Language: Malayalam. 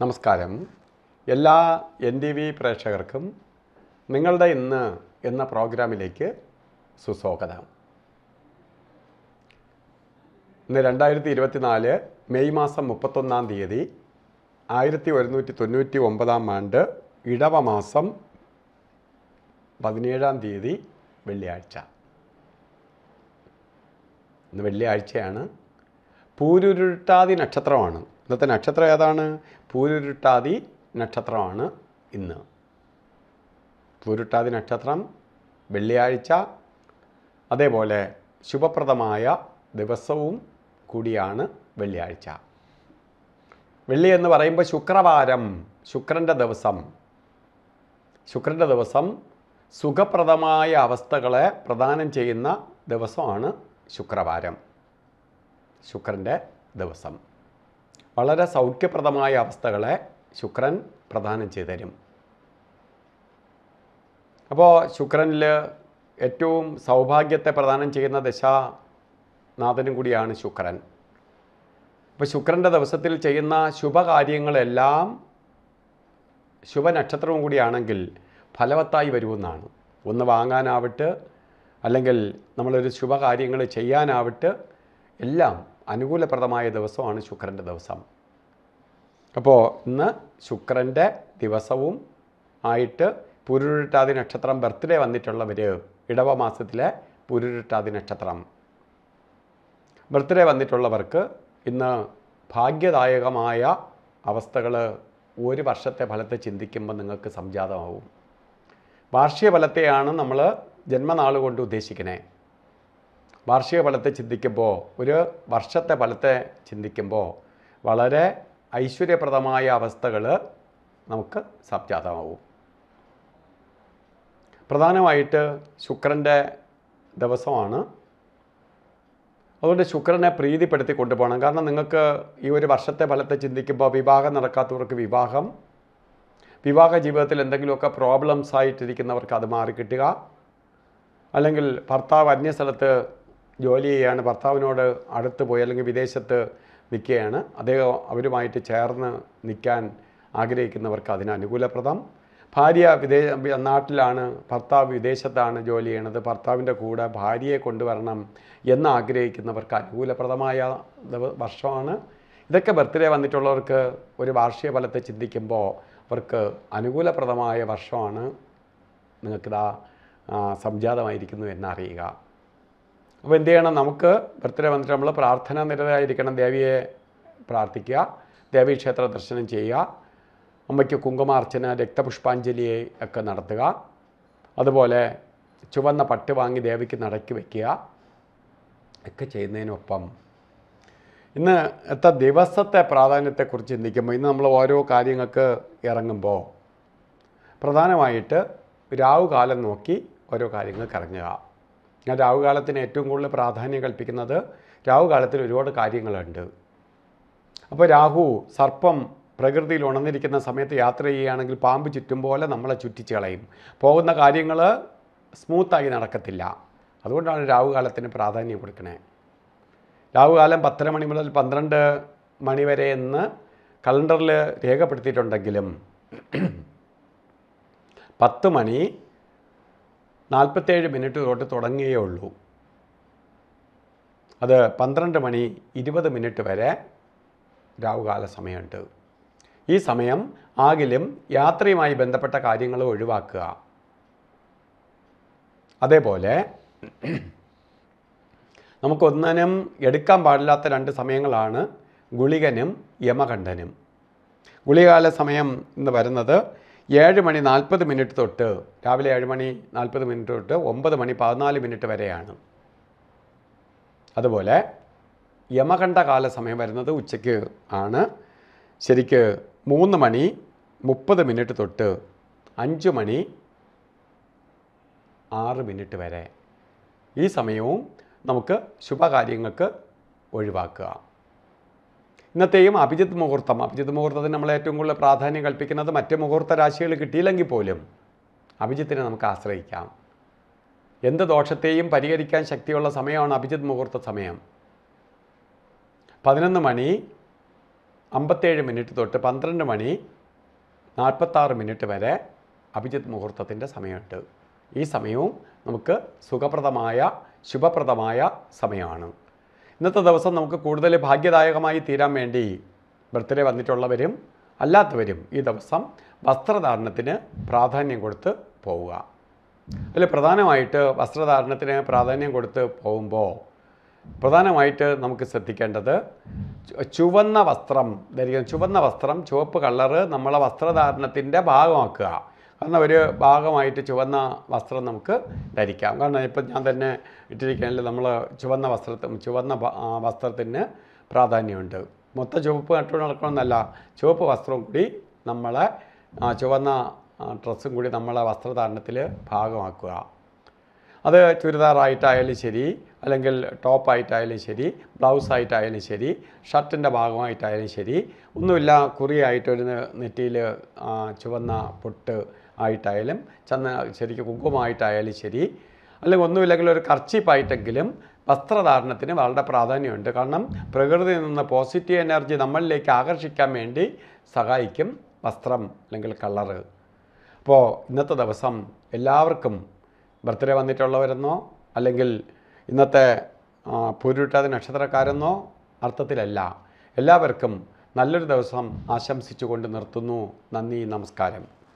നമസ്കാരം. എല്ലാ എൻ ടി വി പ്രേക്ഷകർക്കും നിങ്ങളുടെ ഇന്ന് എന്ന പ്രോഗ്രാമിലേക്ക് സുസ്വാഗതം. ഇന്ന് രണ്ടായിരത്തി ഇരുപത്തിനാല് മെയ് മാസം മുപ്പത്തൊന്നാം തീയതി ആയിരത്തി ഒരുന്നൂറ്റി തൊണ്ണൂറ്റി ഒമ്പതാം ആണ്ട് ഇടവ മാസം പതിനേഴാം തീയതി വെള്ളിയാഴ്ച. ഇന്ന് വെള്ളിയാഴ്ചയാണ്. പൂരുരുട്ടാതി നക്ഷത്രമാണ്. ഇന്നത്തെ നക്ഷത്രം ഏതാണ്? പൂരുരുട്ടാതി നക്ഷത്രമാണ് ഇന്ന്. പൂരുട്ടാതി നക്ഷത്രം വെള്ളിയാഴ്ച അതേപോലെ ശുഭപ്രദമായ ദിവസവും കൂടിയാണ് വെള്ളിയാഴ്ച. വെള്ളി എന്ന് പറയുമ്പോൾ ശുക്രവാരം ശുക്രന്റെ ദിവസം. ശുക്രന്റെ ദിവസം സുഖപ്രദമായ അവസ്ഥകളെ പ്രദാനം ചെയ്യുന്ന ദിവസമാണ് ശുക്രവാരം. ശുക്രന്റെ ദിവസം. വളരെ സൗഖ്യപ്രദമായ അവസ്ഥകളെ ശുക്രൻ പ്രദാനം ചെയ്തു തരും. അപ്പോൾ ശുക്രനിൽ ഏറ്റവും സൗഭാഗ്യത്തെ പ്രദാനം ചെയ്യുന്ന ദശാനാഥനും കൂടിയാണ് ശുക്രൻ. അപ്പോൾ ശുക്രന്റെ ദിവസത്തിൽ ചെയ്യുന്ന ശുഭകാര്യങ്ങളെല്ലാം ശുഭനക്ഷത്രവും കൂടിയാണെങ്കിൽ ഫലവത്തായി വരുമെന്നാണ്. ഒന്ന് വാങ്ങാനാവട്ടെ അല്ലെങ്കിൽ നമ്മളൊരു ശുഭകാര്യങ്ങൾ ചെയ്യാനാവട്ടെ എല്ലാം അനുകൂലപ്രദമായ ദിവസമാണ് ശുക്രന്റെ ദിവസം. അപ്പോൾ ഇന്ന് ശുക്രന്റെ ദിവസവും ആയിട്ട് പുരുരുട്ടാതി നക്ഷത്രം ബർത്ത്ഡേ വന്നിട്ടുള്ളവർ ഇടവ മാസത്തിലെ പുരുരുട്ടാതി നക്ഷത്രം. ബർത്ത്ഡേ വന്നിട്ടുള്ളവർക്ക് ഇന്ന് ഭാഗ്യദായകമായ അവസ്ഥകൾ ഒരു വർഷത്തെ ഫലത്തെ ചിന്തിക്കുമ്പോൾ നിങ്ങൾക്ക് സംജാതമാവും. വാർഷിക ഫലത്തെയാണ് നമ്മൾ ജന്മനാൾ കൊണ്ട് ഉദ്ദേശിക്കുന്നത് വാർഷിക ഫലത്തെ ചിന്തിക്കുമ്പോൾ ഒരു വർഷത്തെ ഫലത്തെ ചിന്തിക്കുമ്പോൾ വളരെ ഐശ്വര്യപ്രദമായ അവസ്ഥകൾ നമുക്ക് സംജാതമാവും പ്രധാനമായിട്ട് ശുക്രന്റെ ദിവസമാണ്. അതുകൊണ്ട് ശുക്രനെ പ്രീതിപ്പെടുത്തി കൊണ്ടുപോകണം. കാരണം നിങ്ങൾക്ക് ഈ ഒരു വർഷത്തെ ഫലത്തെ ചിന്തിക്കുമ്പോൾ വിവാഹം നടക്കാത്തവർക്ക് വിവാഹം വിവാഹ ജീവിതത്തിൽ എന്തെങ്കിലുമൊക്കെ പ്രോബ്ലംസ് ആയിട്ടിരിക്കുന്നവർക്ക് അത് മാറി കിട്ടുക. അല്ലെങ്കിൽ ഭർത്താവ് അന്യസ്ഥലത്ത് ജോലി ചെയ്യുകയാണ് ഭർത്താവിനോട് അടുത്ത് പോയി അല്ലെങ്കിൽ വിദേശത്ത് നിൽക്കുകയാണ്. അദ്ദേഹം അവരുമായിട്ട് ചേർന്ന് നിൽക്കാൻ ആഗ്രഹിക്കുന്നവർക്ക് അതിന് അനുകൂലപ്രദം. ഭാര്യ വിദേശ നാട്ടിലാണ് ഭർത്താവ് വിദേശത്താണ് ജോലി ചെയ്യണത്. ഭർത്താവിന്റെ കൂടെ ഭാര്യയെ കൊണ്ടുവരണം എന്ന് ആഗ്രഹിക്കുന്നവർക്ക് അനുകൂലപ്രദമായ വർഷമാണ്. ഇതൊക്കെ ബർത്ത്ഡേ വന്നിട്ടുള്ളവർക്ക് ഒരു വാർഷിക ഫലത്തെ ചിന്തിക്കുമ്പോൾ അവർക്ക് അനുകൂലപ്രദമായ വർഷമാണ്. നിങ്ങൾക്കിതാ സംജാതമായിരിക്കുന്നു എന്നറിയുക. അപ്പോൾ എന്ത് ചെയ്യണം? നമുക്ക് ബർത്ത്ഡേ വന്നിട്ട് നമ്മൾ പ്രാർത്ഥന നിരതരായിരിക്കണം. ദേവിയെ പ്രാർത്ഥിക്കുക. ദേവീക്ഷേത്ര ദർശനം ചെയ്യുക. അമ്മയ്ക്ക് കുങ്കുമാർച്ചന രക്തപുഷ്പാഞ്ജലിയെ ഒക്കെ നടത്തുക. അതുപോലെ ചുവന്ന പട്ട് വാങ്ങി ദേവിക്ക് നടക്കി വയ്ക്കുക ഒക്കെ ചെയ്യുന്നതിനൊപ്പം ഇന്ന് എത്ര ദിവസത്തെ പ്രാധാന്യത്തെക്കുറിച്ച് ചിന്തിക്കുമ്പോൾ ഇന്ന് നമ്മൾ ഓരോ കാര്യങ്ങൾക്ക് ഇറങ്ങുമ്പോൾ പ്രധാനമായിട്ട് രാവുകാലം നോക്കി ഓരോ കാര്യങ്ങൾ ഇറങ്ങുക ഞാൻ രാവുകാലത്തിന് ഏറ്റവും കൂടുതൽ പ്രാധാന്യം കൽപ്പിക്കുന്നത് രാവുകാലത്തിൽ ഒരുപാട് കാര്യങ്ങളുണ്ട്. അപ്പോൾ രാഹു സർപ്പം പ്രകൃതിയിൽ ഉണർന്നിരിക്കുന്ന സമയത്ത് യാത്ര ചെയ്യുകയാണെങ്കിൽ പാമ്പ് ചുറ്റും പോലെ നമ്മളെ ചുറ്റിച്ച് കളയും. പോകുന്ന കാര്യങ്ങൾ സ്മൂത്തായി നടക്കത്തില്ല. അതുകൊണ്ടാണ് രാവുകാലത്തിന് പ്രാധാന്യം കൊടുക്കണേ. രാവുകാലം പത്തര മണി മുതൽ പന്ത്രണ്ട് മണി വരെ എന്ന് കലണ്ടറിൽ രേഖപ്പെടുത്തിയിട്ടുണ്ടെങ്കിലും പത്ത് മണി നാൽപ്പത്തേഴ് മിനിറ്റ് തൊട്ട് തുടങ്ങിയേ ഉള്ളൂ. അത് പന്ത്രണ്ട് മണി ഇരുപത് മിനിറ്റ് വരെ രാവുകാല സമയമുണ്ട്. ഈ സമയം ആകിലും യാത്രയുമായി ബന്ധപ്പെട്ട കാര്യങ്ങൾ ഒഴിവാക്കുക. അതേപോലെ നമുക്കൊന്നിനും എടുക്കാൻ പാടില്ലാത്ത രണ്ട് സമയങ്ങളാണ് ഗുളികനും യമകണ്ഠനും. ഗുളികാല സമയം എന്ന് വരുന്നത് ഏഴ് മണി നാൽപ്പത് മിനിറ്റ് തൊട്ട് രാവിലെ ഏഴ് മണി നാൽപ്പത് മിനിറ്റ് തൊട്ട് ഒമ്പത് മണി പതിനാല് മിനിറ്റ് വരെയാണ്. അതുപോലെ യമകണ്ഠ കാല സമയം വരുന്നത് ഉച്ചയ്ക്ക് ആണ്. ശരിക്ക് മൂന്ന് മണി മുപ്പത് മിനിറ്റ് തൊട്ട് അഞ്ച് മണി ആറ് മിനിറ്റ് വരെ. ഈ സമയവും നമുക്ക് ശുഭകാര്യങ്ങൾക്ക് ഒഴിവാക്കുക. ഇന്നത്തെയും അഭിജിത് മുഹൂർത്തം. അഭിജിത് മുഹൂർത്തത്തിന് നമ്മൾ ഏറ്റവും കൂടുതൽ പ്രാധാന്യം കൽപ്പിക്കുന്നത് മറ്റ് മുഹൂർത്ത രാശികൾ കിട്ടിയില്ലെങ്കിൽ പോലും അഭിജിത്തിനെ നമുക്ക് ആശ്രയിക്കാം. എന്ത് ദോഷത്തെയും പരിഹരിക്കാൻ ശക്തിയുള്ള സമയമാണ് അഭിജിത് മുഹൂർത്ത സമയം. പതിനൊന്ന് മണി അമ്പത്തേഴ് മിനിറ്റ് തൊട്ട് പന്ത്രണ്ട് മണി നാൽപ്പത്താറ് മിനിറ്റ് വരെ അഭിജിത് മുഹൂർത്തത്തിന്റെ സമയമുണ്ട്. ഈ സമയവും നമുക്ക് സുഖപ്രദമായ ശുഭപ്രദമായ സമയമാണ്. ഇന്നത്തെ ദിവസം നമുക്ക് കൂടുതൽ ഭാഗ്യദായകമായി തീരാൻ വേണ്ടി ബർത്ത്ഡേ വന്നിട്ടുള്ളവരും അല്ലാത്തവരും ഈ ദിവസം വസ്ത്രധാരണത്തിന് പ്രാധാന്യം കൊടുത്ത് പോവുക. അതിൽ പ്രധാനമായിട്ട് വസ്ത്രധാരണത്തിന് പ്രാധാന്യം കൊടുത്ത് പോകുമ്പോൾ പ്രധാനമായിട്ട് നമുക്ക് ശ്രദ്ധിക്കേണ്ടത് ചുവന്ന വസ്ത്രം ധരിക്കണം ചുവന്ന വസ്ത്രം ചുവപ്പ് കളറ് നമ്മളെ വസ്ത്രധാരണത്തിന്റെ ഭാഗമാക്കുക. കാരണം ഒരു ഭാഗമായിട്ട് ചുവന്ന വസ്ത്രം നമുക്ക് ധരിക്കാം. കാരണം ഇപ്പം ഞാൻ തന്നെ ഇട്ടിരിക്കുകയാണെങ്കിൽ നമ്മൾ ചുവന്ന വസ്ത്രത്തിന് ചുവന്ന വസ്ത്രത്തിന് പ്രാധാന്യമുണ്ട്. മൊത്തം ചുവപ്പ് കണ്ടു നടക്കണമെന്നല്ല ചുവപ്പ് വസ്ത്രവും കൂടി നമ്മളെ ചുവന്ന ഡ്രസ്സും കൂടി നമ്മളെ വസ്ത്രധാരണത്തിൽ ഭാഗമാക്കുക. അത് ചുരിദാറായിട്ടായാലും ശരി അല്ലെങ്കിൽ ടോപ്പായിട്ടായാലും ശരി ബ്ലൗസ് ആയിട്ടായാലും ശരി ഷർട്ടിന്റെ ഭാഗമായിട്ടായാലും ശരി ഒന്നുമില്ല കുറിയായിട്ടൊരു നെറ്റിയിൽ ചുവന്ന പൊട്ട് ആയിട്ടായാലും ചന്ദന ശരിക്കും കുങ്കുമമായിട്ടായാലും ശരി അല്ലെങ്കിൽ ഒന്നുമില്ലെങ്കിൽ ഒരു കർച്ചീപ്പായിട്ടെങ്കിലും വസ്ത്രധാരണത്തിന് വളരെ പ്രാധാന്യമുണ്ട്. കാരണം പ്രകൃതിയിൽ നിന്ന് പോസിറ്റീവ് എനർജി നമ്മളിലേക്ക് ആകർഷിക്കാൻ വേണ്ടി സഹായിക്കും വസ്ത്രം അല്ലെങ്കിൽ കളറ്. അപ്പോൾ ഇന്നത്തെ ദിവസം എല്ലാവർക്കും ബർത്ത്ഡേ വന്നിട്ടുള്ളവരെന്നോ അല്ലെങ്കിൽ ഇന്നത്തെ പൂരുട്ടാതി നക്ഷത്രക്കാരെന്നോ അർത്ഥത്തിലല്ല. എല്ലാവർക്കും നല്ലൊരു ദിവസം ആശംസിച്ചുകൊണ്ട് നിർത്തുന്നു. നന്ദി നമസ്കാരം.